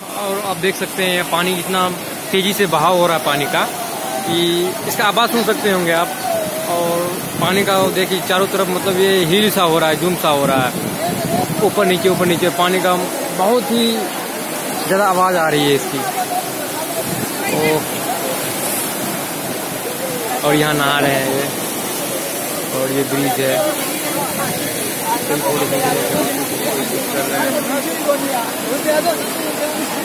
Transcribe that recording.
और आप देख सकते हैं पानी कितना तेज़ी से बहाव हो रहा है पानी का कि इसका आवाज़ सुन सकते होंगे आप। और पानी का देखिए, चारों तरफ़ मतलब ये हिल सा हो रहा है जूम सा हो रहा है। ऊपर नीचे ऊपर नीचे, पानी का बहुत ही ज़्यादा आवाज़ आ रही है इसकी। और यहाँ नहा रहे हैं ये। और ये ब्रिज है। कर रहे हैं